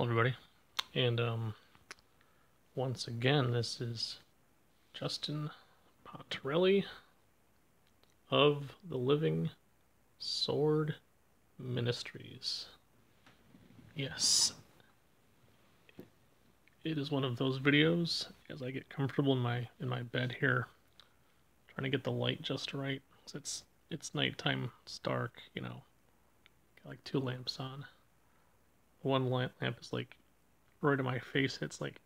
Hello, everybody. And um, once again, this is Justin Pontarelli of the Living Sword Ministries. Yes, it is one of those videos as I get comfortable in my in my bed here, trying to get the light just right. It's it's nighttime. It's dark. You know, got like two lamps on one lamp is like right in my face. It's like,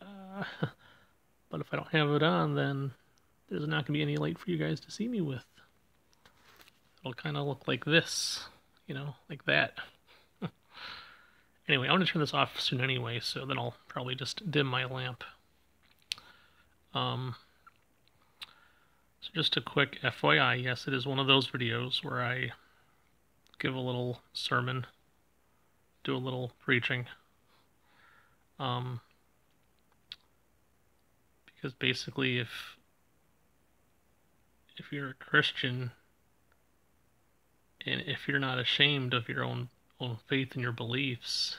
uh, but if I don't have it on, then there's not gonna be any light for you guys to see me with. It'll kind of look like this, you know, like that. anyway, I'm gonna turn this off soon anyway, so then I'll probably just dim my lamp. Um, so just a quick FYI, yes, it is one of those videos where I give a little sermon do a little preaching. Um, because basically, if if you're a Christian and if you're not ashamed of your own own faith and your beliefs,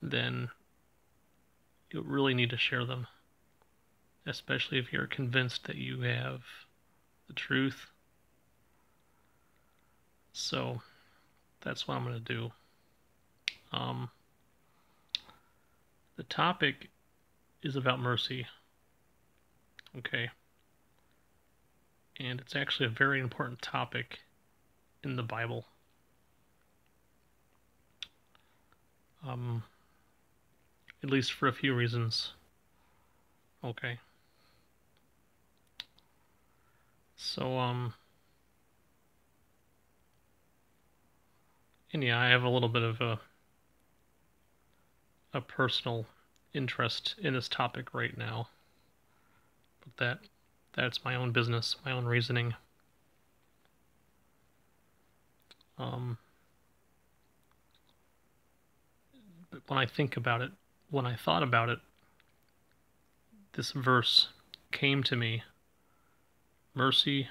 then you really need to share them. Especially if you're convinced that you have the truth. So that's what I'm going to do. Um, the topic is about mercy. Okay. And it's actually a very important topic in the Bible. Um, at least for a few reasons. Okay. So, um, and yeah, I have a little bit of a a personal interest in this topic right now. But that that's my own business, my own reasoning. Um, but when I think about it, when I thought about it, this verse came to me. Mercy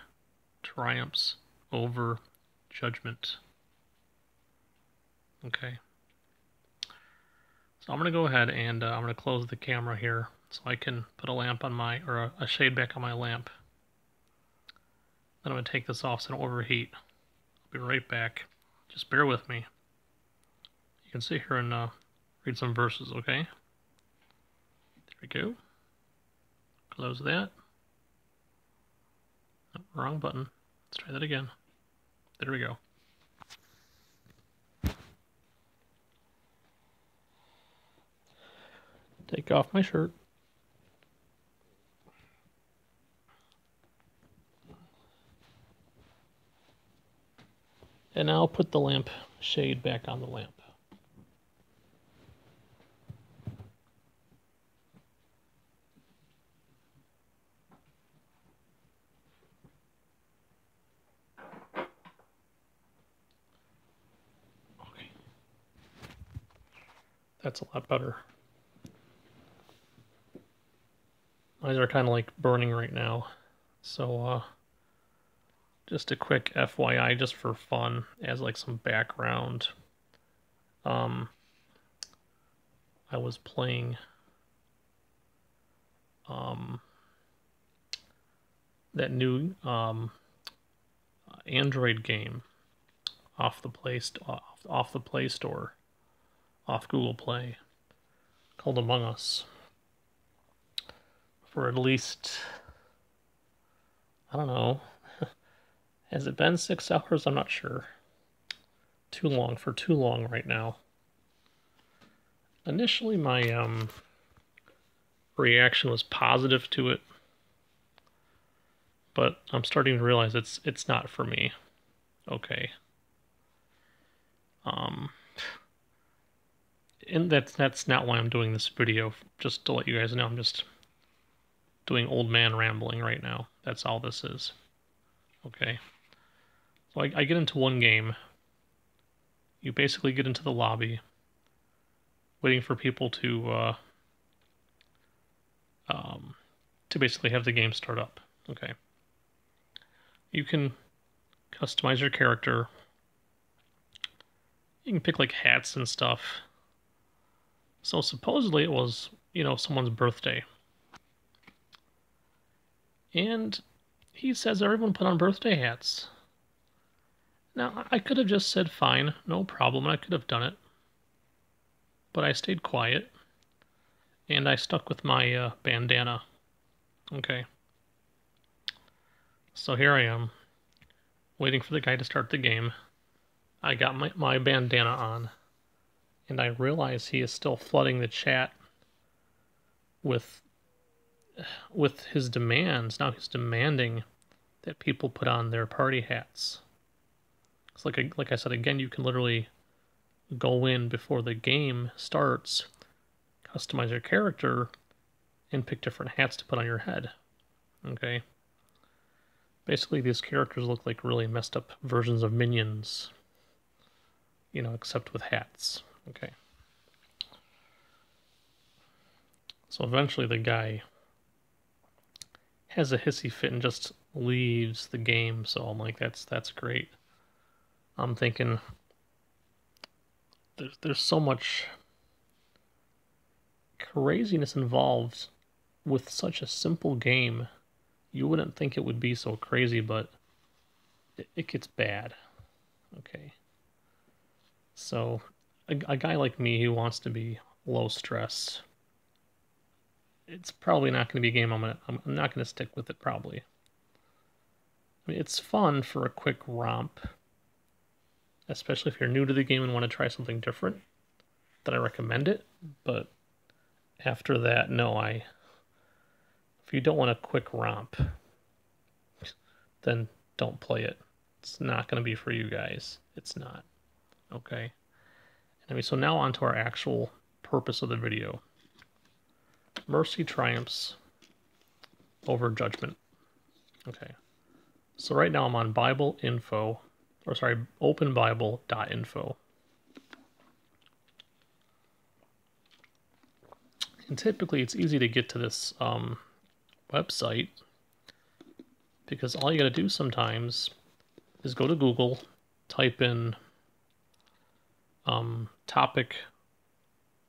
triumphs over judgment. Okay. So I'm going to go ahead and uh, I'm going to close the camera here so I can put a lamp on my, or a, a shade back on my lamp. Then I'm going to take this off so I don't overheat. I'll be right back. Just bear with me. You can sit here and uh, read some verses, okay? There we go. Close that. Oh, wrong button. Let's try that again. There we go. Take off my shirt. And I'll put the lamp shade back on the lamp. Okay. That's a lot better. Eyes are kind of like burning right now. So, uh, just a quick FYI, just for fun, as like some background. Um, I was playing, um, that new, um, Android game off the Play off, off the Play Store, off Google Play, called Among Us for at least, I don't know, has it been six hours? I'm not sure. Too long for too long right now. Initially, my um, reaction was positive to it, but I'm starting to realize it's it's not for me. Okay. Um, and that's that's not why I'm doing this video. Just to let you guys know, I'm just doing old man rambling right now. That's all this is. Okay. So I, I get into one game. You basically get into the lobby, waiting for people to uh, um, to basically have the game start up. Okay. You can customize your character. You can pick like hats and stuff. So supposedly it was, you know, someone's birthday. And he says everyone put on birthday hats. Now, I could have just said fine, no problem, I could have done it. But I stayed quiet. And I stuck with my uh, bandana. Okay. So here I am, waiting for the guy to start the game. I got my, my bandana on, and I realize he is still flooding the chat with with his demands. Now he's demanding that people put on their party hats. It's like I, like I said again, you can literally go in before the game starts, customize your character, and pick different hats to put on your head. Okay. Basically, these characters look like really messed up versions of minions. You know, except with hats. Okay. So eventually the guy has a hissy fit and just leaves the game. So I'm like, that's that's great. I'm thinking there's there's so much craziness involved with such a simple game. You wouldn't think it would be so crazy, but it, it gets bad. Okay. So a, a guy like me who wants to be low stress it's probably not going to be a game I'm gonna I'm not going to stick with it probably. I mean, it's fun for a quick romp, especially if you're new to the game and want to try something different. Then I recommend it, but after that, no, I. If you don't want a quick romp, then don't play it. It's not going to be for you guys. It's not. Okay. Anyway, so now on to our actual purpose of the video mercy triumphs over judgment. Okay. So right now I'm on Bible info, or sorry, openbible.info. And typically it's easy to get to this um, website because all you got to do sometimes is go to Google, type in um, topic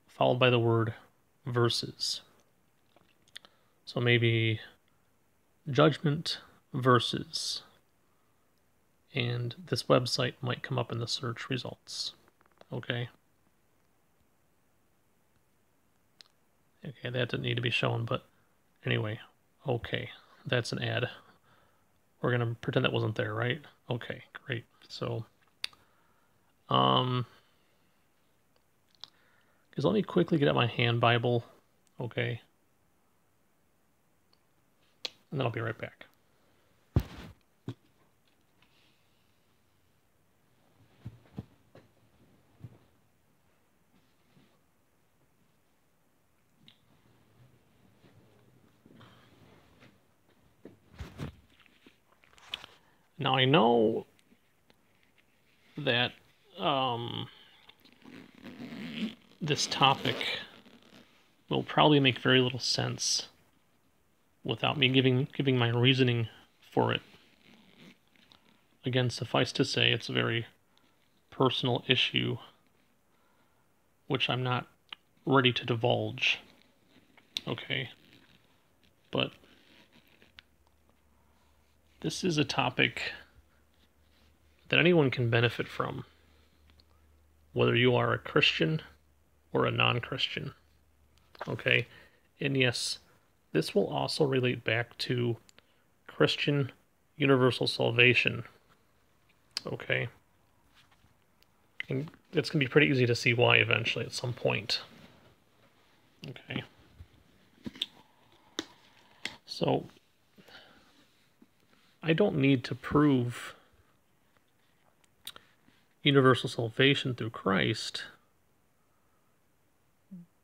followed by the word verses. So maybe judgment verses. And this website might come up in the search results. Okay. Okay, that didn't need to be shown, but anyway, okay, that's an ad. We're gonna pretend that wasn't there, right? Okay, great. So, um, because let me quickly get out my hand Bible. Okay. And then I'll be right back. Now I know that um, this topic will probably make very little sense without me giving giving my reasoning for it. Again, suffice to say, it's a very personal issue, which I'm not ready to divulge. Okay, but this is a topic that anyone can benefit from, whether you are a Christian or a non Christian. Okay, and yes, this will also relate back to Christian universal salvation. Okay. And it's going to be pretty easy to see why eventually at some point. Okay. So, I don't need to prove universal salvation through Christ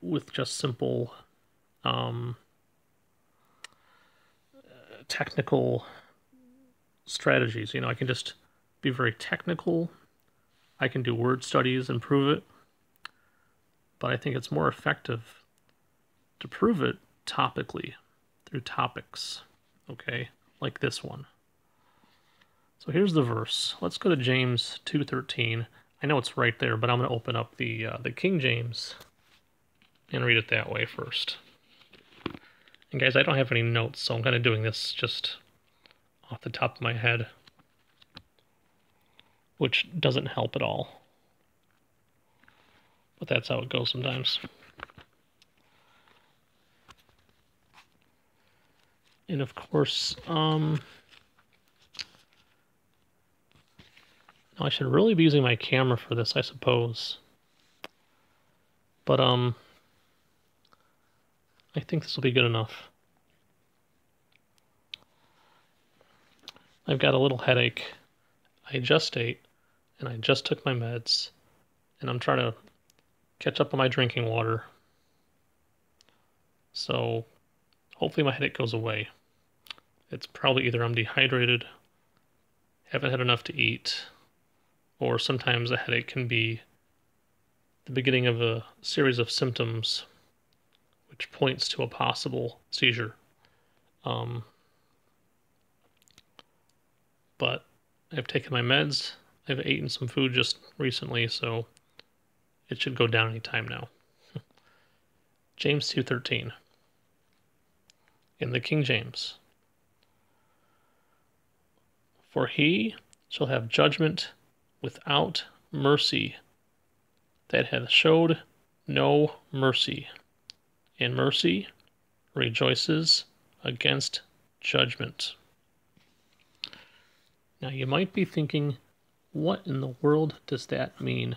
with just simple um, technical strategies. You know, I can just be very technical. I can do word studies and prove it. But I think it's more effective to prove it topically through topics. Okay, like this one. So here's the verse. Let's go to James 2:13. I know it's right there, but I'm going to open up the uh, the King James and read it that way first. And guys, I don't have any notes, so I'm kind of doing this just off the top of my head, which doesn't help at all. But that's how it goes sometimes. And of course, um, I should really be using my camera for this, I suppose. But, um, I think this will be good enough. I've got a little headache. I just ate, and I just took my meds, and I'm trying to catch up on my drinking water. So, hopefully my headache goes away. It's probably either I'm dehydrated, haven't had enough to eat, or sometimes a headache can be the beginning of a series of symptoms which points to a possible seizure. Um, but I've taken my meds. I've eaten some food just recently, so it should go down any time now. James 2:13 in the King James. For he shall have judgment without mercy that hath showed no mercy, and mercy rejoices against judgment. Now you might be thinking, what in the world does that mean?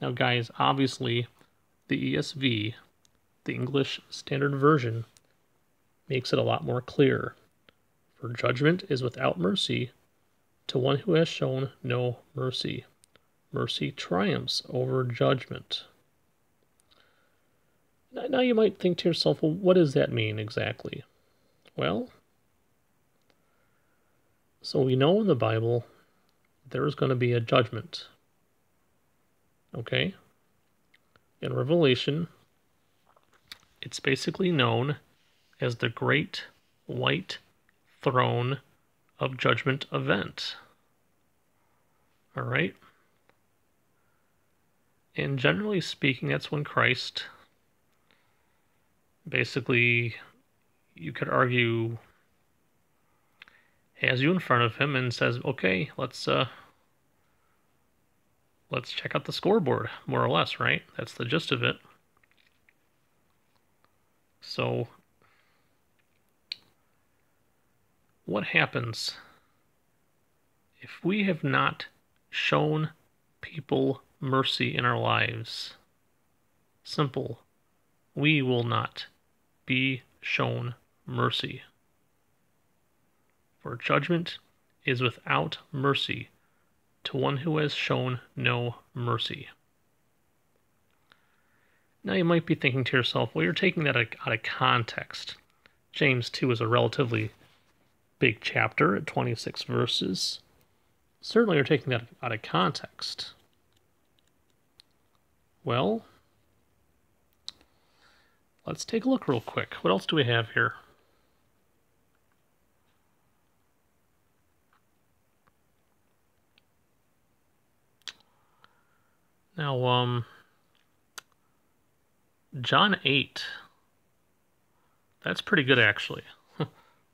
Now, guys, obviously, the ESV, the English Standard Version, makes it a lot more clear. For judgment is without mercy to one who has shown no mercy. Mercy triumphs over judgment. Now you might think to yourself, well, what does that mean exactly? Well, so we know in the Bible there is going to be a judgment. Okay? In Revelation, it's basically known as the Great White Throne of Judgment event. All right? And generally speaking, that's when Christ basically, you could argue, has you in front of him and says, okay, let's, uh, let's check out the scoreboard, more or less, right? That's the gist of it. So, what happens if we have not shown people mercy in our lives? Simple. We will not be shown mercy. For judgment is without mercy to one who has shown no mercy. Now you might be thinking to yourself, well, you're taking that out of context. James 2 is a relatively big chapter at 26 verses. Certainly you're taking that out of context. Well, let's take a look real quick. What else do we have here? Now, um, John 8. That's pretty good, actually.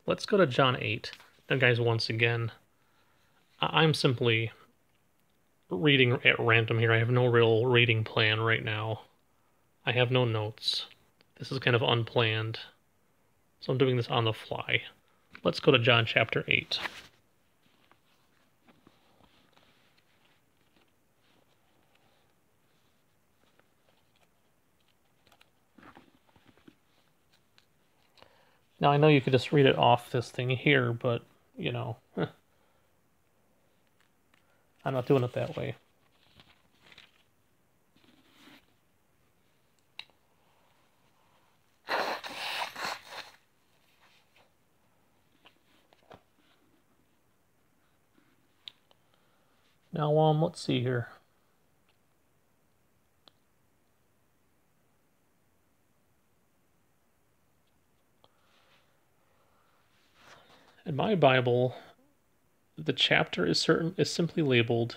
Let's go to John 8. Now, guys, once again, I'm simply reading at random here. I have no real reading plan right now. I have no notes. This is kind of unplanned. So I'm doing this on the fly. Let's go to John chapter 8. Now I know you could just read it off this thing here, but, you know, I'm not doing it that way. Now, um, let's see here. In my Bible, the chapter is certain is simply labeled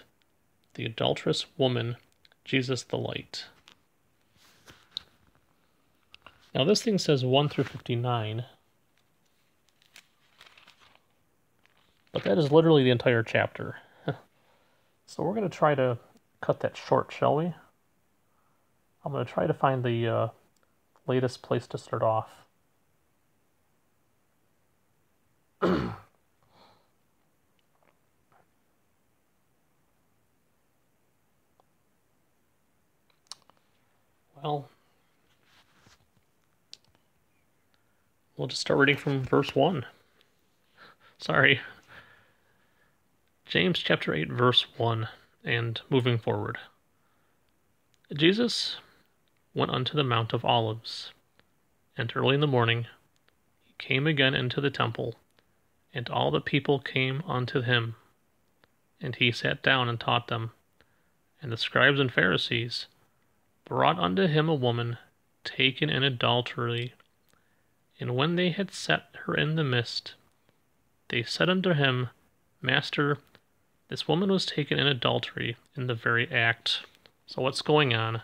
The Adulterous Woman, Jesus the Light. Now this thing says 1 through 59. But that is literally the entire chapter. So we're going to try to cut that short, shall we? I'm going to try to find the uh, latest place to start off. well, we'll just start reading from verse 1. Sorry. James chapter 8, verse 1, and moving forward. Jesus went unto the Mount of Olives, and early in the morning he came again into the temple, and all the people came unto him. And he sat down and taught them. And the scribes and Pharisees brought unto him a woman taken in adultery. And when they had set her in the midst, they said unto him, Master, this woman was taken in adultery in the very act. So what's going on?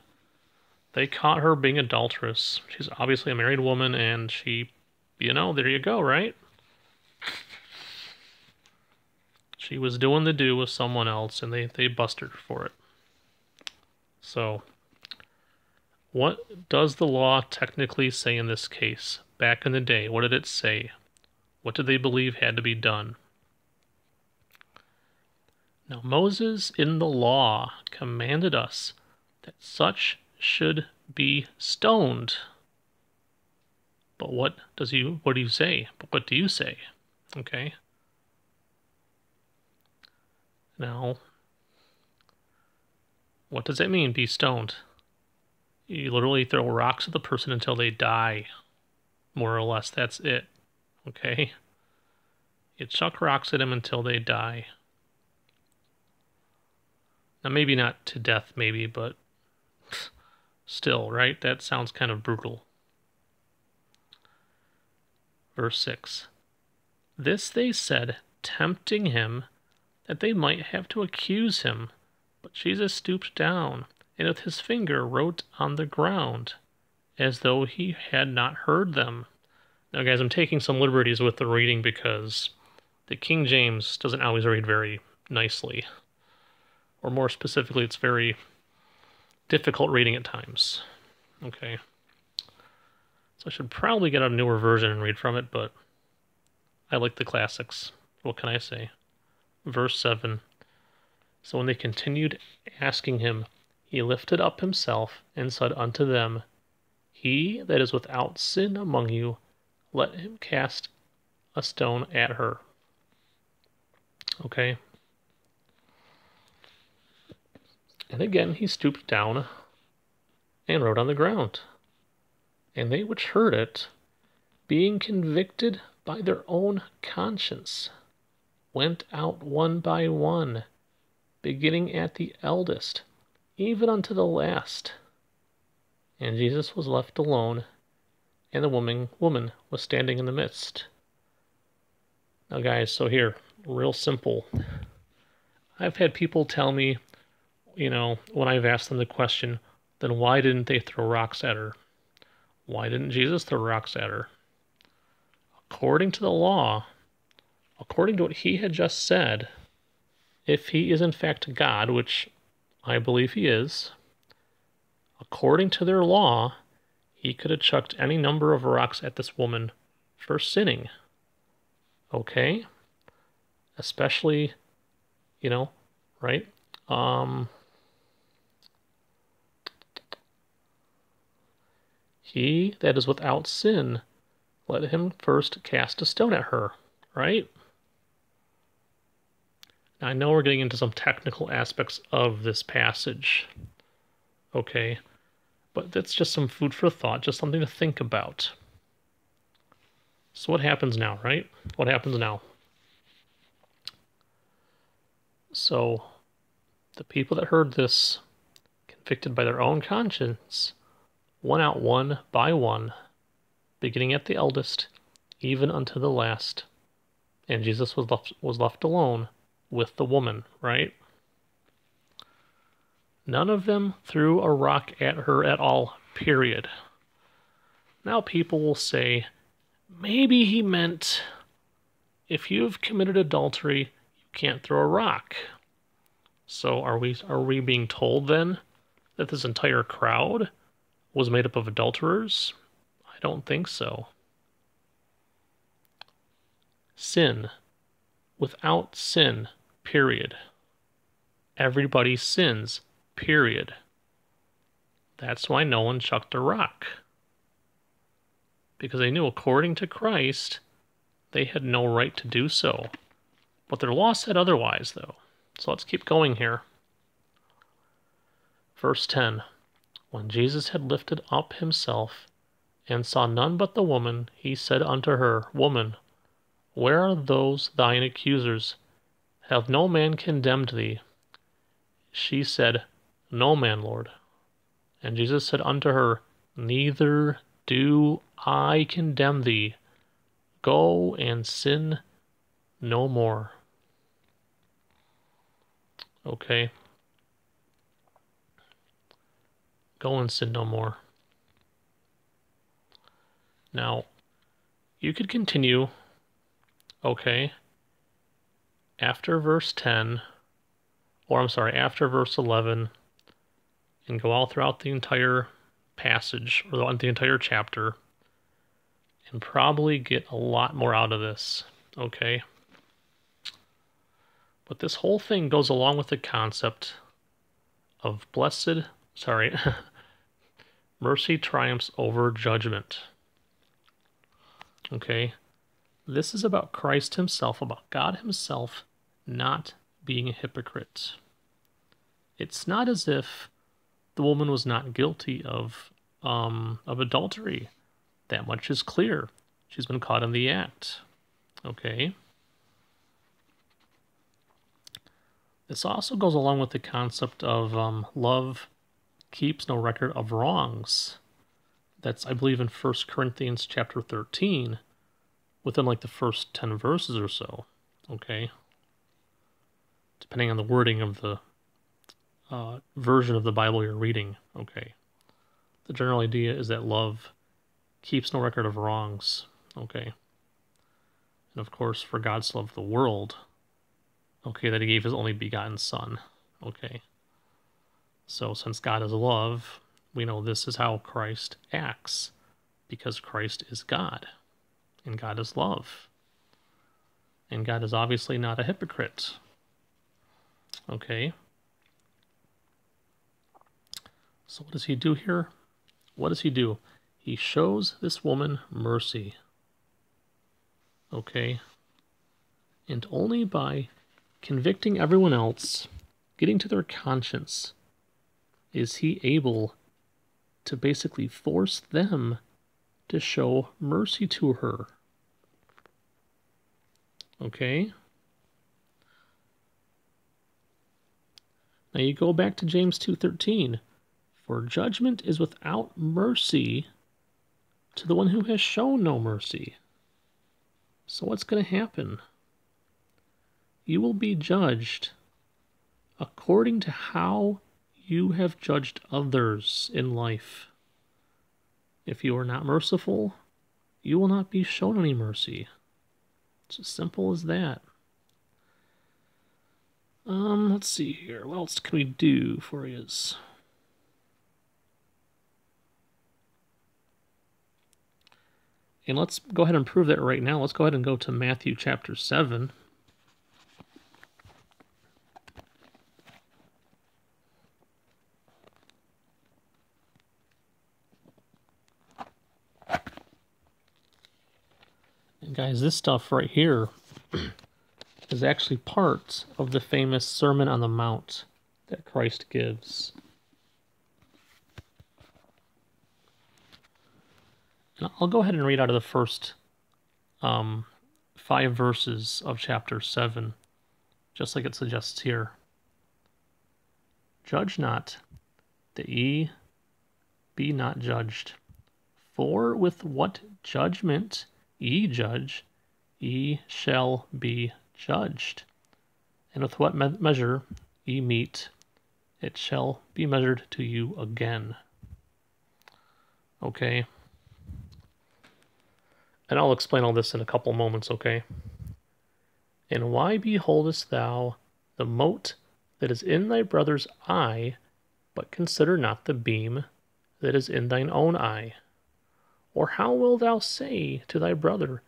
They caught her being adulterous. She's obviously a married woman, and she, you know, there you go, right? She was doing the do with someone else, and they, they busted her for it. So, what does the law technically say in this case? Back in the day, what did it say? What did they believe had to be done? Now, Moses in the law commanded us that such should be stoned. But what does you what do you say? But what do you say? Okay. Now, what does that mean, be stoned? You literally throw rocks at the person until they die. More or less, that's it. Okay? You chuck rocks at them until they die. Now, maybe not to death, maybe, but still, right? That sounds kind of brutal. Verse 6 This they said, tempting him, that they might have to accuse him. But Jesus stooped down, and with his finger wrote on the ground, as though he had not heard them. Now, guys, I'm taking some liberties with the reading because the King James doesn't always read very nicely or more specifically, it's very difficult reading at times. Okay. So I should probably get a newer version and read from it, but I like the classics. What can I say? Verse 7 So when they continued asking him, he lifted up himself and said unto them, He that is without sin among you, let him cast a stone at her. Okay, And again he stooped down and wrote on the ground. And they which heard it, being convicted by their own conscience, went out one by one, beginning at the eldest, even unto the last. And Jesus was left alone, and the woman woman was standing in the midst. Now guys, so here, real simple. I've had people tell me you know, when I've asked them the question, then why didn't they throw rocks at her? Why didn't Jesus throw rocks at her? According to the law, according to what he had just said, if he is in fact God, which I believe he is, according to their law, he could have chucked any number of rocks at this woman for sinning. Okay? Especially, you know, right? Um, He that is without sin, let him first cast a stone at her, right? Now, I know we're getting into some technical aspects of this passage, okay? But that's just some food for thought, just something to think about. So, what happens now, right? What happens now? So, the people that heard this, convicted by their own conscience, went out one by one, beginning at the eldest, even unto the last. And Jesus was left was left alone with the woman, right? None of them threw a rock at her at all, period. Now people will say, maybe he meant if you've committed adultery, you can't throw a rock. So are we are we being told then that this entire crowd was made up of adulterers? I don't think so. Sin. Without sin, period. Everybody sins, period. That's why no one chucked a rock. Because they knew, according to Christ, they had no right to do so. But their law said otherwise, though. So let's keep going here. Verse 10 When Jesus had lifted up himself and saw none but the woman, he said unto her, Woman, where are those thine accusers? Hath no man condemned thee? She said, No man, Lord. And Jesus said unto her, Neither do I condemn thee. Go and sin no more. Okay. Go and sin no more. Now, you could continue, okay, after verse 10, or I'm sorry, after verse 11, and go all throughout the entire passage, or the entire chapter, and probably get a lot more out of this, okay? But this whole thing goes along with the concept of blessed, sorry, mercy triumphs over judgment. Okay? This is about Christ Himself, about God Himself not being a hypocrite. It's not as if the woman was not guilty of um, of adultery. That much is clear. She's been caught in the act. Okay? This also goes along with the concept of um, love keeps no record of wrongs. That's, I believe, in 1 Corinthians chapter 13, within like the first 10 verses or so. Okay? Depending on the wording of the uh, version of the Bible you're reading. Okay? The general idea is that love keeps no record of wrongs. Okay? And of course, for God so loved the world Okay, that he gave his only begotten Son. Okay. So, since God is love, we know this is how Christ acts, because Christ is God, and God is love. And God is obviously not a hypocrite. Okay. So, what does he do here? What does he do? He shows this woman mercy. Okay. And only by convicting everyone else, getting to their conscience, is he able to basically force them to show mercy to her? Okay? Now you go back to James 2:13, for judgment is without mercy to the one who has shown no mercy. So what's going to happen? you will be judged according to how you have judged others in life. If you are not merciful, you will not be shown any mercy. It's as simple as that. Um, let's see here. What else can we do for you? And let's go ahead and prove that right now. Let's go ahead and go to Matthew chapter 7. Guys, this stuff right here is actually part of the famous Sermon on the Mount that Christ gives. And I'll go ahead and read out of the first um, five verses of chapter 7, just like it suggests here. Judge not, that ye be not judged. For with what judgment ye judge, ye shall be judged. And with what me- measure ye meet, it shall be measured to you again. Okay. And I'll explain all this in a couple moments, okay? And why beholdest thou the mote that is in thy brother's eye, but consider not the beam that is in thine own eye? Or how wilt thou say to thy brother,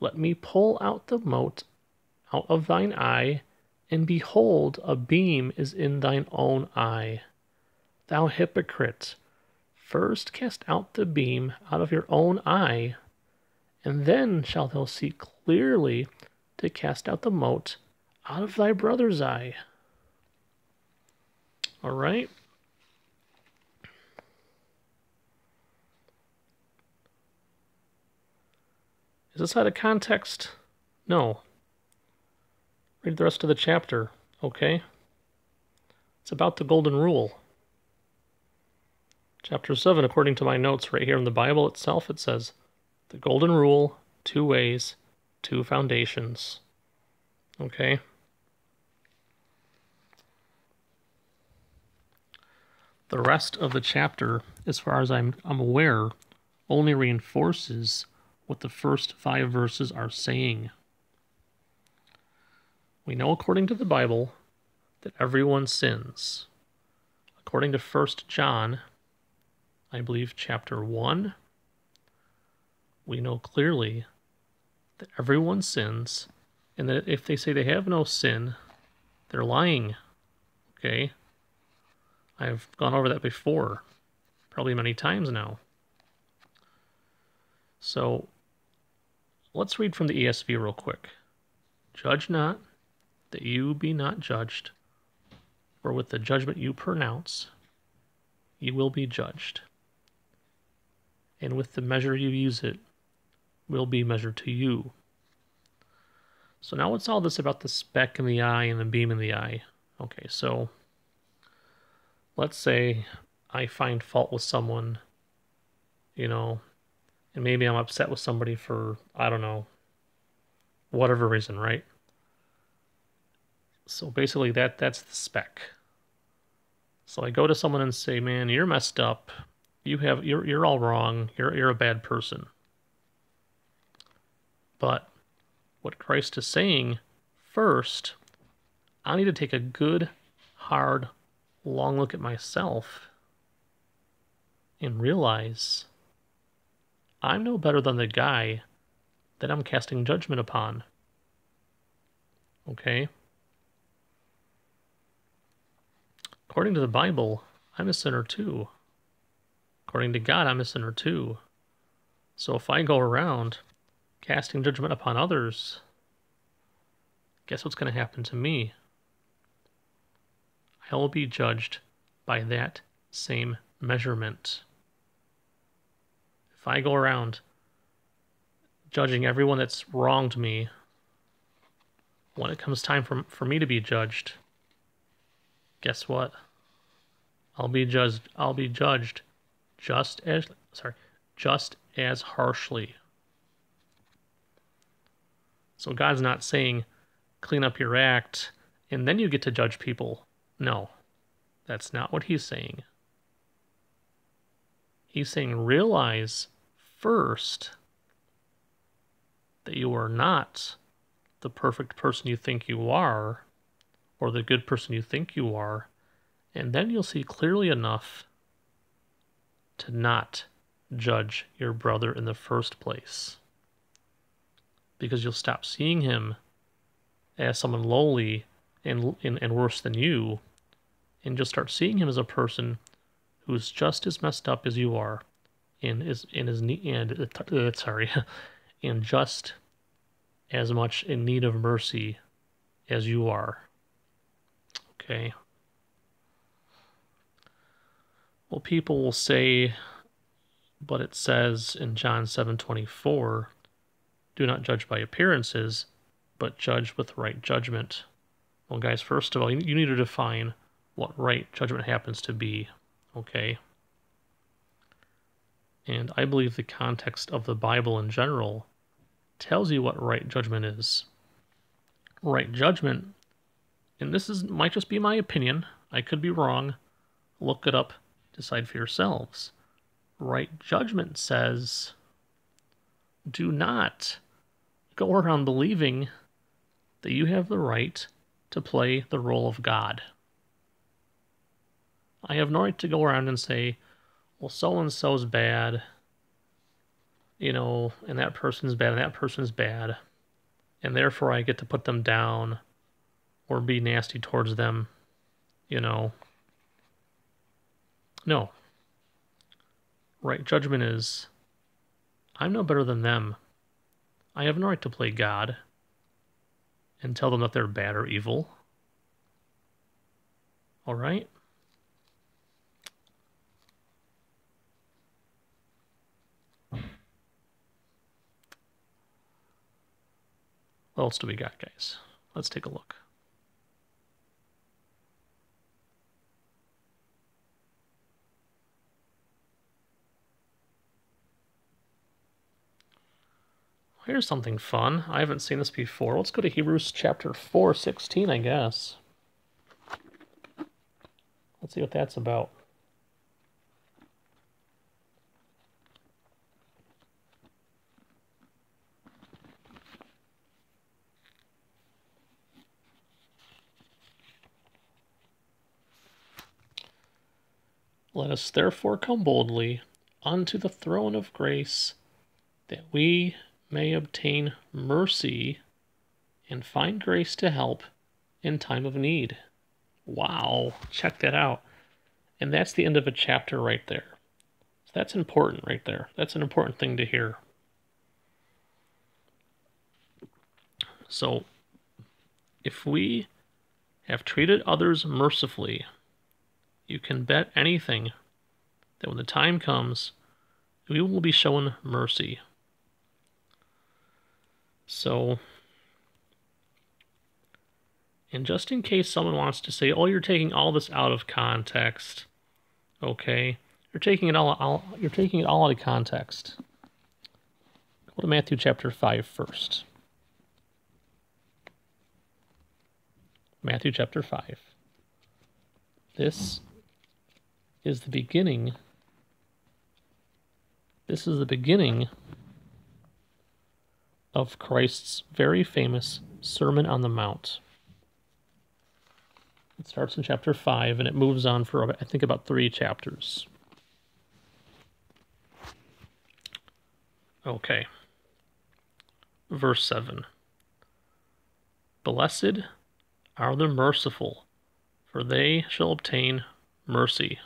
Let me pull out the mote out of thine eye, and behold, a beam is in thine own eye? Thou hypocrite, first cast out the beam out of your own eye, and then shalt thou see clearly to cast out the mote out of thy brother's eye. All right. Is this out of context? No. Read the rest of the chapter, okay? It's about the Golden Rule. Chapter 7, according to my notes right here in the Bible itself, it says, The Golden Rule, two ways, two foundations. Okay? The rest of the chapter, as far as I'm, I'm aware, only reinforces what the first five verses are saying. We know according to the Bible that everyone sins. According to 1 John, I believe chapter 1, we know clearly that everyone sins and that if they say they have no sin, they're lying. Okay? I've gone over that before, probably many times now. So let's read from the ESV real quick. Judge not, that you be not judged, for with the judgment you pronounce, you will be judged. And with the measure you use it, will be measured to you. So now what's all this about the speck in the eye and the beam in the eye? Okay, so let's say I find fault with someone, you know, and maybe I'm upset with somebody for, I don't know, whatever reason, right? So basically that that's the speck. So I go to someone and say, "Man, you're messed up. You have you're you're all wrong. You're you're a bad person." But what Christ is saying first, I need to take a good, hard, long look at myself and realize I'm no better than the guy that I'm casting judgment upon. Okay? According to the Bible, I'm a sinner too. According to God, I'm a sinner too. So if I go around casting judgment upon others, guess what's going to happen to me? I will be judged by that same measurement. If I go around judging everyone that's wronged me, when it comes time for, for me to be judged, guess what? I'll be judged I'll be judged just as sorry, just as harshly. So God's not saying clean up your act and then you get to judge people. No. That's not what he's saying. He's saying realize first that you are not the perfect person you think you are or the good person you think you are, and then you'll see clearly enough to not judge your brother in the first place. Because you'll stop seeing him as someone lowly and, and, and worse than you, and just start seeing him as a person who's just as messed up as you are, and is and is and uh, sorry, and just as much in need of mercy as you are. Okay. Well, people will say, but it says in John 7:24, "Do not judge by appearances, but judge with right judgment." Well, guys, first of all, you need to define what right judgment happens to be. Okay. And I believe the context of the Bible in general tells you what right judgment is. Right judgment and this is might just be my opinion. I could be wrong. Look it up, decide for yourselves. Right judgment says do not go around believing that you have the right to play the role of God. I have no right to go around and say, well, so and so's bad, you know, and that person's bad, and that person's bad, and therefore I get to put them down or be nasty towards them, you know. No. Right judgment is I'm no better than them. I have no right to play God and tell them that they're bad or evil. All right? What else do we got, guys? Let's take a look. Here's something fun. I haven't seen this before. Let's go to Hebrews chapter 4, 16, I guess. Let's see what that's about. Let us therefore come boldly unto the throne of grace, that we may obtain mercy and find grace to help in time of need. Wow, check that out. And that's the end of a chapter right there. So that's important right there. That's an important thing to hear. So, if we have treated others mercifully, you can bet anything that when the time comes, we will be shown mercy. So, and just in case someone wants to say, "Oh, you're taking all this out of context," okay, you're taking it all, all you're taking it all out of context. Go to Matthew chapter 5 first. Matthew chapter 5. This is the beginning. This is the beginning of Christ's very famous Sermon on the Mount. It starts in chapter 5 and it moves on for, I think, about three chapters. Okay. Verse 7 Blessed are the merciful, for they shall obtain mercy.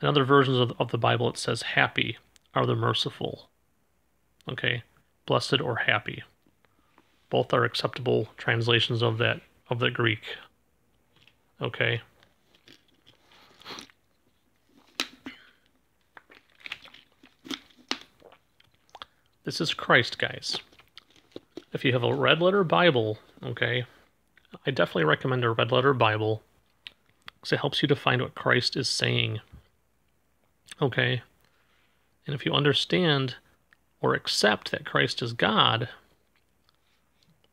In other versions of, of the Bible, it says, Happy are the merciful. Okay, blessed or happy. Both are acceptable translations of that of the Greek. Okay. This is Christ, guys. If you have a red letter Bible, okay, I definitely recommend a red letter Bible because it helps you to find what Christ is saying. Okay? And if you understand or accept that Christ is God,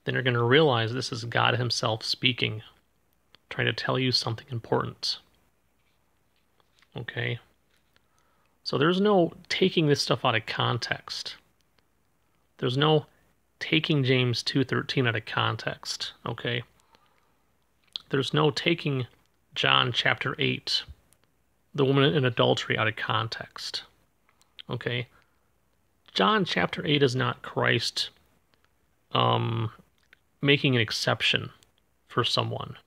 then you're going to realize this is God Himself speaking, trying to tell you something important. Okay? So there's no taking this stuff out of context. There's no taking James 2:13 out of context, okay? There's no taking John chapter 8, the woman in adultery out of context. Okay? John chapter 8 is not Christ um, making an exception for someone.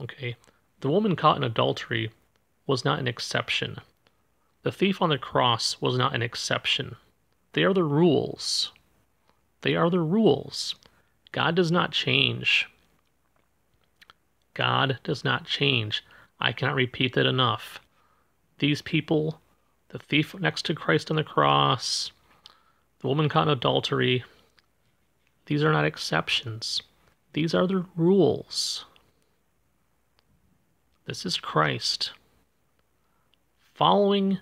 Okay? The woman caught in adultery was not an exception. The thief on the cross was not an exception. They are the rules. They are the rules. God does not change. God does not change. I cannot repeat that enough. These people the thief next to Christ on the cross, the woman caught in adultery. These are not exceptions, these are the rules. This is Christ following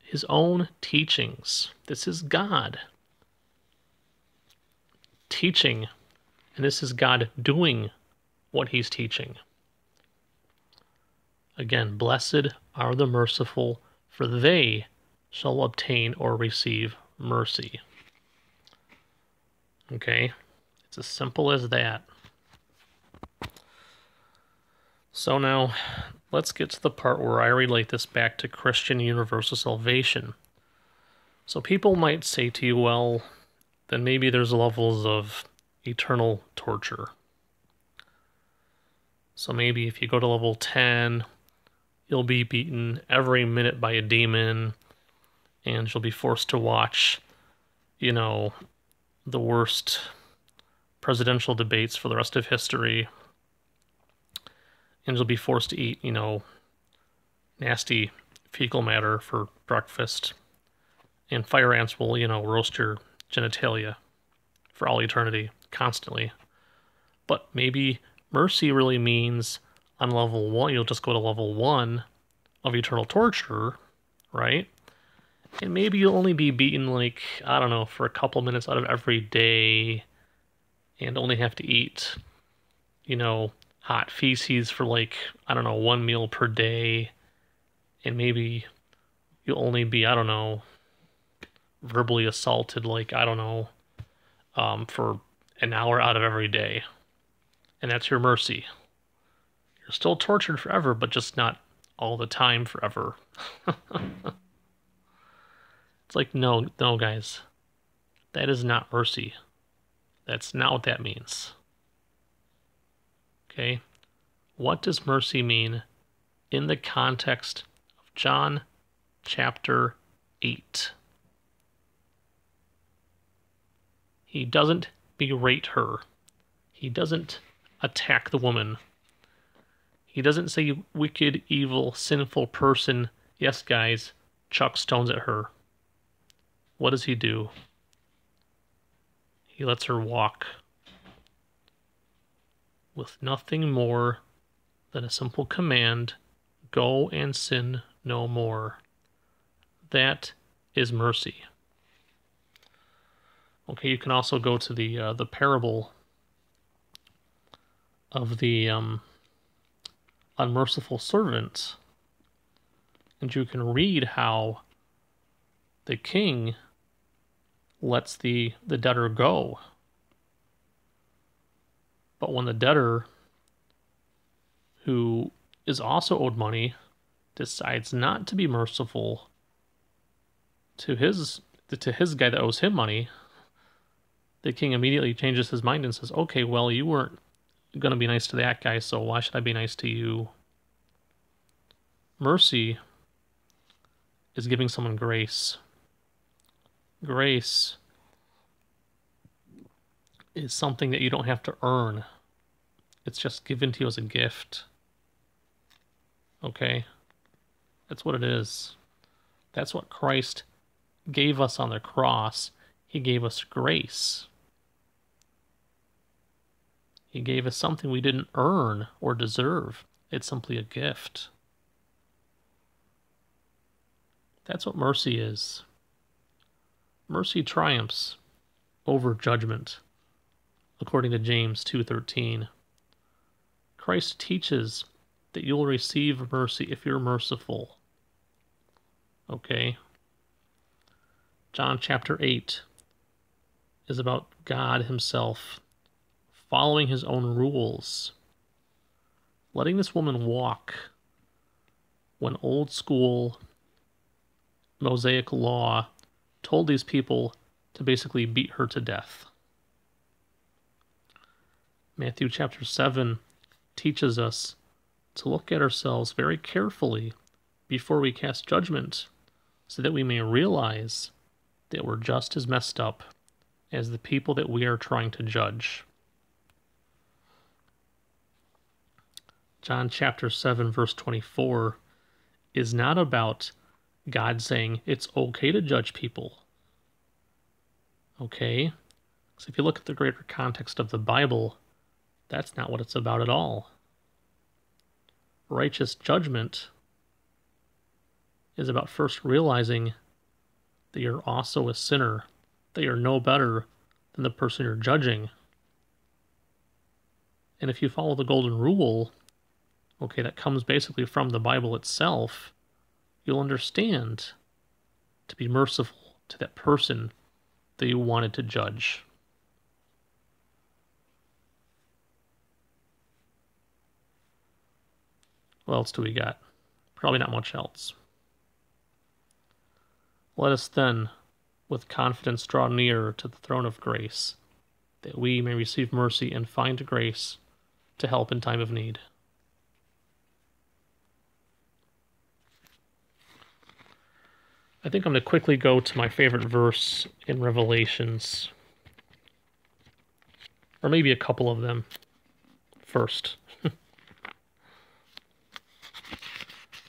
his own teachings. This is God teaching, and this is God doing what he's teaching. Again, blessed are the merciful, for they shall obtain or receive mercy. Okay? It's as simple as that. So now, let's get to the part where I relate this back to Christian universal salvation. So people might say to you, well, then maybe there's levels of eternal torture. So maybe if you go to level 10, you'll be beaten every minute by a demon, and you'll be forced to watch, you know, the worst presidential debates for the rest of history. And you'll be forced to eat, you know, nasty fecal matter for breakfast. And fire ants will, you know, roast your genitalia for all eternity, constantly. But maybe mercy really means on level one, you'll just go to level one of eternal torture, right? And maybe you'll only be beaten like, I don't know, for a couple minutes out of every day and only have to eat, you know, hot feces for like, I don't know, one meal per day. And maybe you'll only be, I don't know, verbally assaulted, like, I don't know, um, for an hour out of every day. And that's your mercy. You're still tortured forever, but just not all the time forever. it's like, no, no, guys. That is not mercy. That's not what that means. Okay? What does mercy mean in the context of John chapter 8? He doesn't berate her. He doesn't attack the woman. He doesn't say wicked, evil, sinful person. Yes, guys, chuck stones at her. What does he do? He lets her walk with nothing more than a simple command go and sin no more. That is mercy. Okay, you can also go to the uh, the parable of the um, unmerciful servant, and you can read how the king lets the the debtor go. But when the debtor, who is also owed money, decides not to be merciful to his to his guy that owes him money, the king immediately changes his mind and says, okay, well, you weren't going to be nice to that guy, so why should I be nice to you? Mercy is giving someone grace. Grace is something that you don't have to earn, it's just given to you as a gift. Okay? That's what it is. That's what Christ gave us on the cross. He gave us grace. He gave us something we didn't earn or deserve. It's simply a gift. That's what mercy is. Mercy triumphs over judgment, according to James 2:13. Christ teaches that you'll receive mercy if you're merciful. Okay? John chapter 8 is about God himself following his own rules, letting this woman walk when old school Mosaic law told these people to basically beat her to death. Matthew chapter 7 teaches us to look at ourselves very carefully before we cast judgment so that we may realize that we're just as messed up as the people that we are trying to judge. John chapter 7, verse 24, is not about God saying it's okay to judge people. Okay? So if you look at the greater context of the Bible, that's not what it's about at all. Righteous judgment is about first realizing that you're also a sinner, that you're no better than the person you're judging. And if you follow the golden rule, okay, that comes basically from the Bible itself, you'll understand to be merciful to that person that you wanted to judge. What else do we got? Probably not much else. Let us then, with confidence, draw near to the throne of grace, that we may receive mercy and find grace to help in time of need. I think I'm going to quickly go to my favorite verse in Revelations. Or maybe a couple of them first.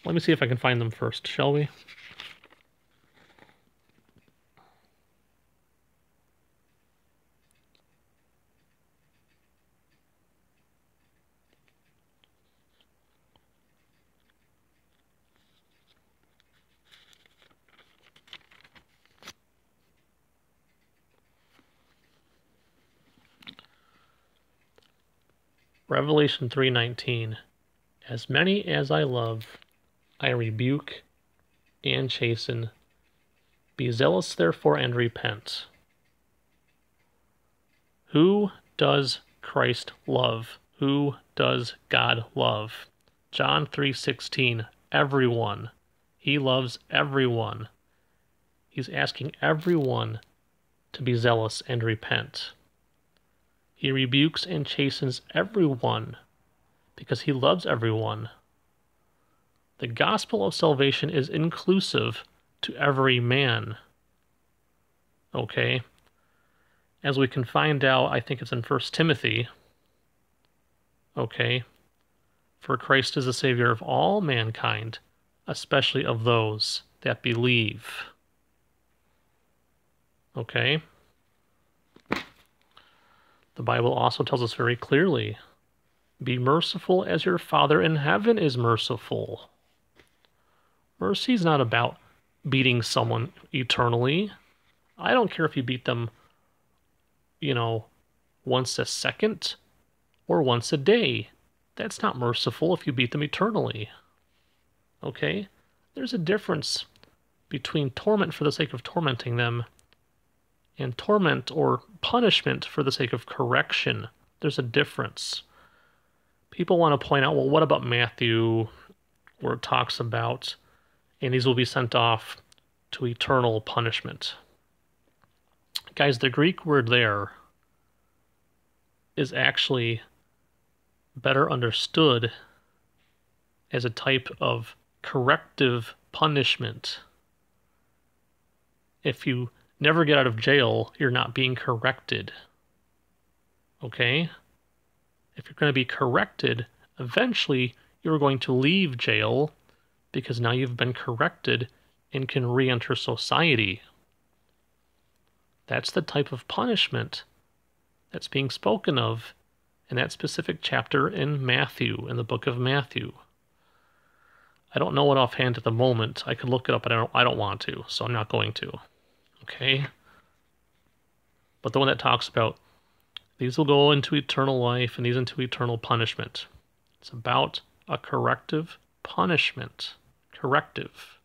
Let me see if I can find them first, shall we? Revelation 3:19 As many as I love I rebuke and chasten. Be zealous therefore and repent. Who does Christ love? Who does God love? John 3:16 everyone. He loves everyone. He's asking everyone to be zealous and repent he rebukes and chastens everyone because he loves everyone. The gospel of salvation is inclusive to every man. Okay? As we can find out, I think it's in 1 Timothy. Okay? For Christ is the Savior of all mankind, especially of those that believe. Okay? The Bible also tells us very clearly be merciful as your Father in heaven is merciful. Mercy is not about beating someone eternally. I don't care if you beat them, you know, once a second or once a day. That's not merciful if you beat them eternally. Okay? There's a difference between torment for the sake of tormenting them and torment or punishment for the sake of correction. There's a difference. People want to point out, well, what about Matthew, where it talks about, and these will be sent off to eternal punishment? Guys, the Greek word there is actually better understood as a type of corrective punishment. If you never get out of jail, you're not being corrected. Okay? If you're going to be corrected, eventually you're going to leave jail because now you've been corrected and can re enter society. That's the type of punishment that's being spoken of in that specific chapter in Matthew, in the book of Matthew. I don't know it offhand at the moment. I could look it up, but I don't, I don't want to, so I'm not going to. Okay? But the one that talks about these will go into eternal life and these into eternal punishment. It's about a corrective punishment. Corrective.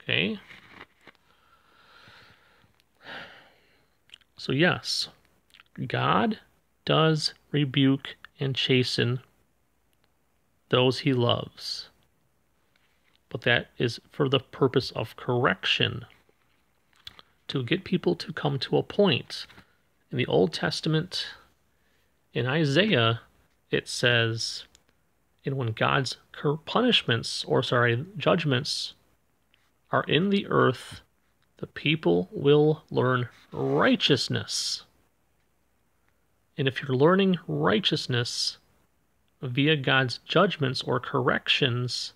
Okay? So, yes, God does rebuke and chasten those he loves, but that is for the purpose of correction to get people to come to a point. In the Old Testament, in Isaiah, it says, and when God's punishments, or sorry, judgments are in the earth, the people will learn righteousness. And if you're learning righteousness via God's judgments or corrections,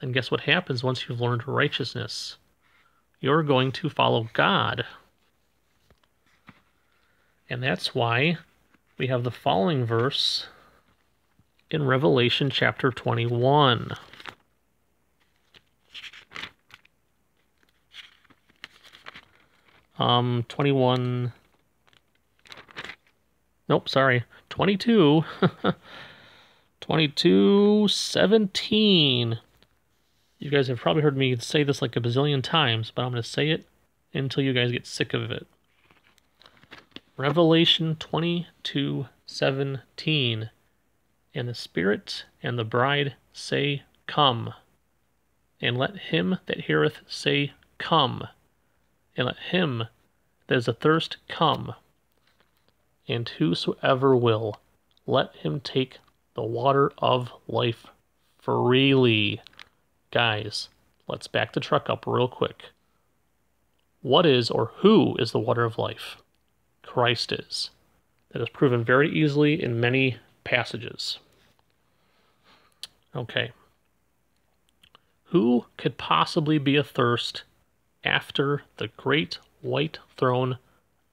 then guess what happens once you've learned righteousness? You're going to follow God. And that's why we have the following verse in Revelation chapter 21. Um, 21. Nope, sorry. 22. 22, 17. You guys have probably heard me say this like a bazillion times, but I'm going to say it until you guys get sick of it. Revelation 22 17. And the Spirit and the bride say, Come. And let him that heareth say, Come. And let him that is athirst come. And whosoever will, let him take the water of life freely. Guys, let's back the truck up real quick. What is or who is the water of life? Christ is. That is proven very easily in many passages. Okay. Who could possibly be athirst after the great white throne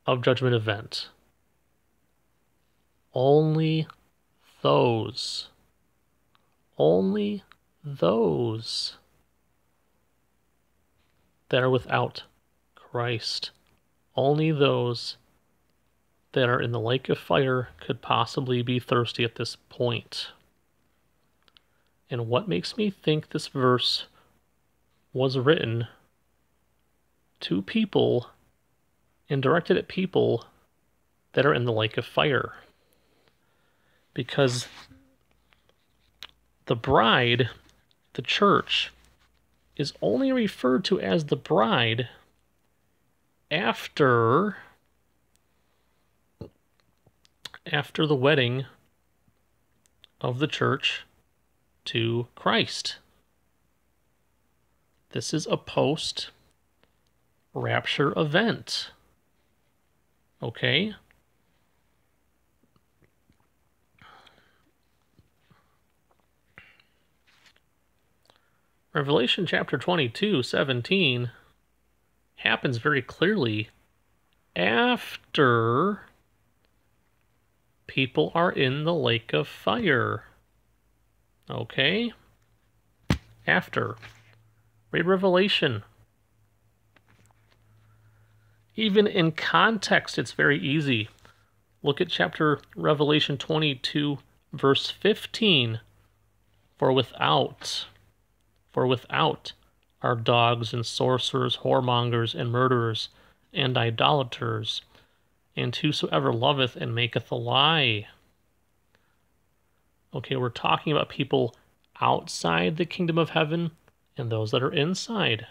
of judgment event? Only those. Only those that are without Christ. Only those that are in the lake of fire could possibly be thirsty at this point. And what makes me think this verse was written to people and directed at people that are in the lake of fire? Because the bride, the church, is only referred to as the bride after after the wedding of the church to Christ. This is a post rapture event. Okay? Revelation chapter 22, 17 happens very clearly after people are in the lake of fire. Okay? After. Read Revelation. Even in context, it's very easy. Look at chapter Revelation 22, verse 15. For without for without are dogs and sorcerers, whoremongers, and murderers, and idolaters, and whosoever loveth and maketh a lie. Okay, we're talking about people outside the kingdom of heaven and those that are inside.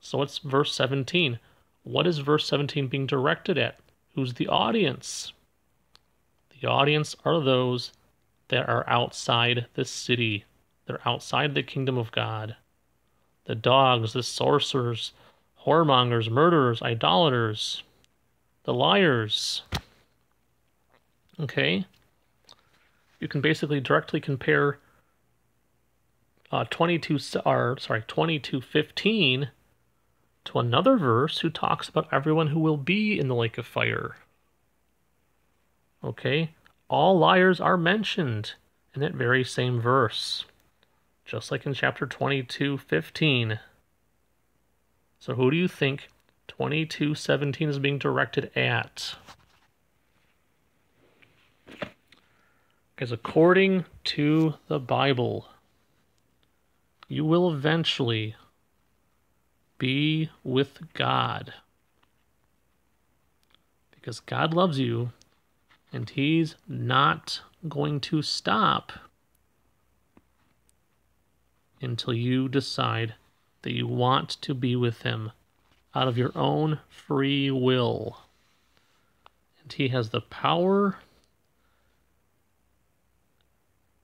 So it's verse 17. What is verse 17 being directed at? Who's the audience? The audience are those that are outside the city they're outside the kingdom of God. The dogs, the sorcerers, whoremongers, murderers, idolaters, the liars. Okay? You can basically directly compare uh, 22 or sorry 22:15 to another verse who talks about everyone who will be in the lake of fire. Okay? All liars are mentioned in that very same verse just like in chapter 22, 15. So who do you think 22, 17 is being directed at? Because according to the Bible, you will eventually be with God. Because God loves you and He's not going to stop until you decide that you want to be with Him out of your own free will. And He has the power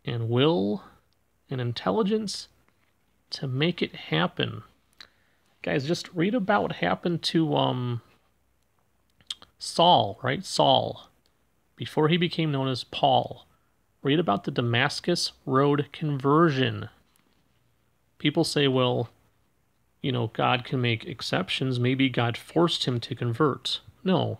and will and intelligence to make it happen. Guys, just read about what happened to um Saul, right? Saul, before he became known as Paul. Read about the Damascus Road conversion people say, well, you know, God can make exceptions. Maybe God forced him to convert. No.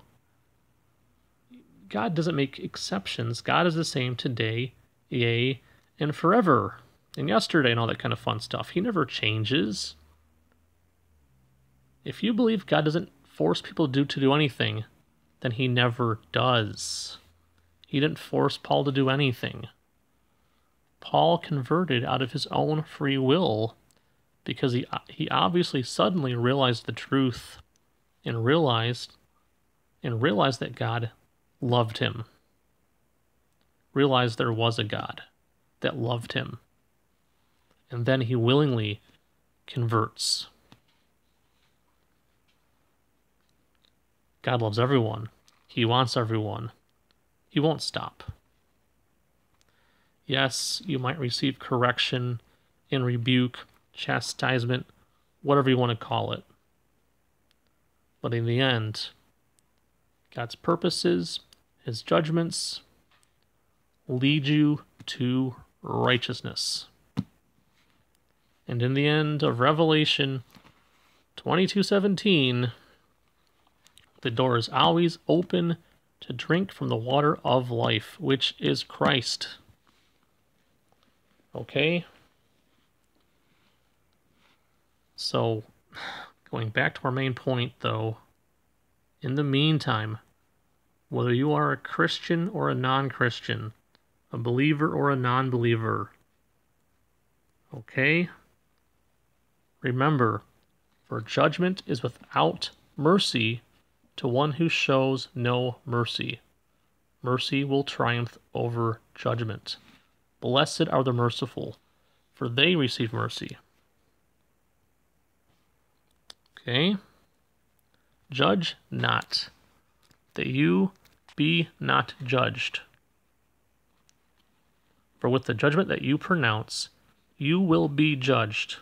God doesn't make exceptions. God is the same today, yea, and forever, and yesterday, and all that kind of fun stuff. He never changes. If you believe God doesn't force people to do, to do anything, then he never does. He didn't force Paul to do anything. Paul converted out of his own free will because he he obviously suddenly realized the truth and realized and realized that God loved him. Realized there was a God that loved him. And then he willingly converts. God loves everyone. He wants everyone. He won't stop. Yes, you might receive correction and rebuke, chastisement, whatever you want to call it. But in the end, God's purposes, his judgments lead you to righteousness. And in the end of Revelation 22:17, the door is always open to drink from the water of life, which is Christ. Okay? So, going back to our main point, though, in the meantime, whether you are a Christian or a non Christian, a believer or a non believer, okay? Remember, for judgment is without mercy to one who shows no mercy. Mercy will triumph over judgment. Blessed are the merciful, for they receive mercy. Okay? Judge not, that you be not judged. For with the judgment that you pronounce, you will be judged.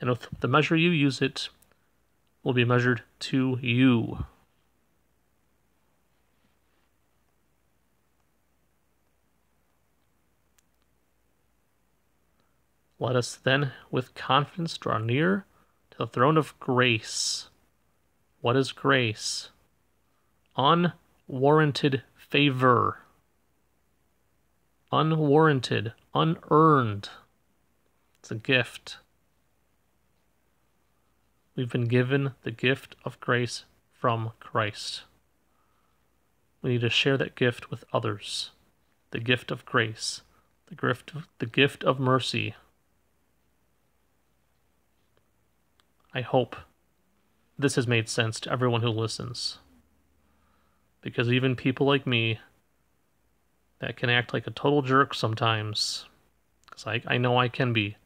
And with the measure you use it, will be measured to you. Let us then with confidence draw near to the throne of grace. What is grace? Unwarranted favor. Unwarranted, unearned. It's a gift. We've been given the gift of grace from Christ. We need to share that gift with others. The gift of grace, the gift, the gift of mercy. I hope this has made sense to everyone who listens. Because even people like me that can act like a total jerk sometimes, because I, I know I can be.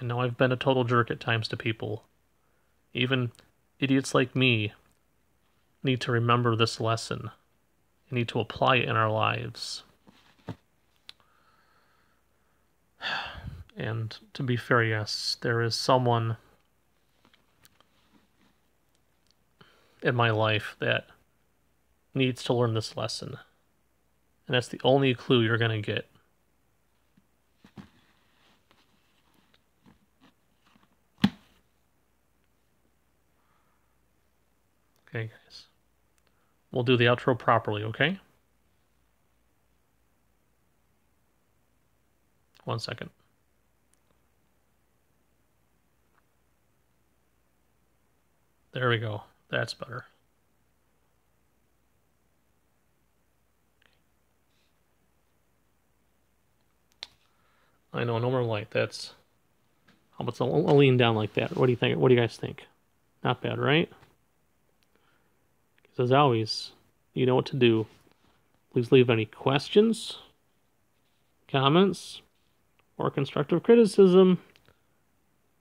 I know I've been a total jerk at times to people. Even idiots like me need to remember this lesson and need to apply it in our lives. And to be fair, yes, there is someone in my life that needs to learn this lesson. And that's the only clue you're going to get. Okay, guys. We'll do the outro properly, okay? One second. There we go. That's better. I know, no more light. That's how about I'll lean down like that. What do you think? What do you guys think? Not bad, right? Because As always, you know what to do. Please leave any questions, comments, or constructive criticism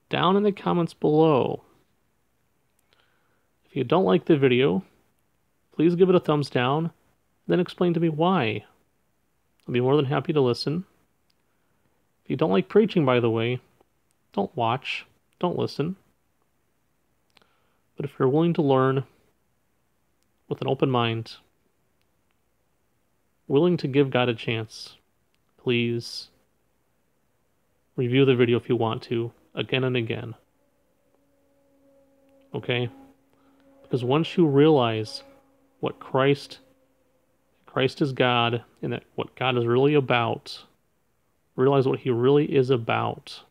down in the comments below. If you don't like the video, please give it a thumbs down, then explain to me why. I'll be more than happy to listen. If you don't like preaching, by the way, don't watch, don't listen. But if you're willing to learn with an open mind, willing to give God a chance, please review the video if you want to, again and again. Okay? Because once you realize what Christ Christ is God and that what God is really about, realize what he really is about,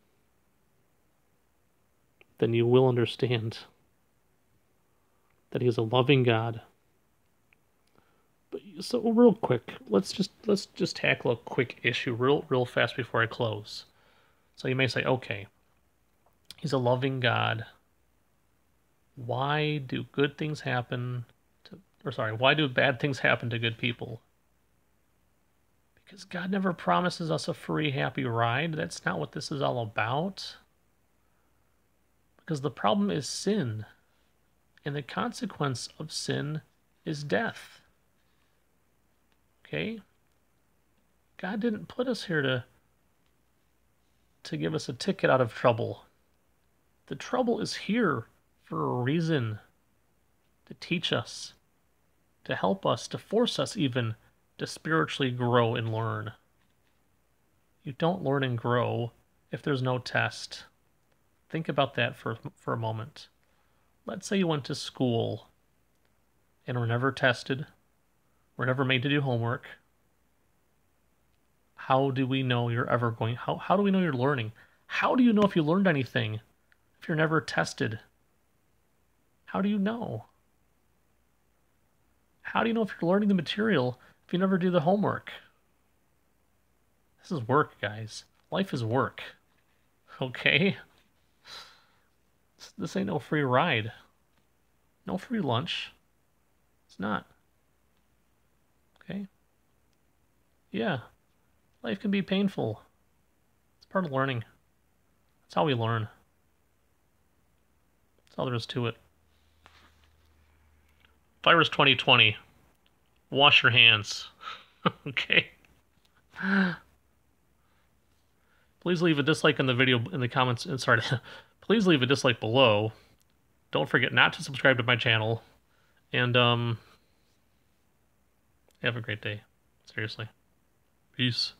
then you will understand that he is a loving God. But so real quick, let's just let's just tackle a quick issue real real fast before I close. So you may say, okay, he's a loving God. Why do good things happen to or sorry, why do bad things happen to good people? Because God never promises us a free, happy ride. That's not what this is all about. Because the problem is sin. And the consequence of sin is death. Okay? God didn't put us here to to give us a ticket out of trouble. The trouble is here for a reason to teach us, to help us, to force us even to spiritually grow and learn. You don't learn and grow if there's no test. Think about that for, for a moment. Let's say you went to school and were never tested, were never made to do homework. How do we know you're ever going? How, how do we know you're learning? How do you know if you learned anything if you're never tested? How do you know? How do you know if you're learning the material if you never do the homework? This is work, guys. Life is work. Okay? This ain't no free ride. No free lunch. It's not. Okay? Yeah. Life can be painful. It's part of learning. That's how we learn. That's all there is to it. Virus 2020. Wash your hands. okay? Please leave a dislike in the video in the comments. And sorry. please leave a dislike below. Don't forget not to subscribe to my channel. And, um, have a great day. Seriously. Peace.